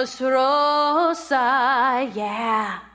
Rosa, yeah.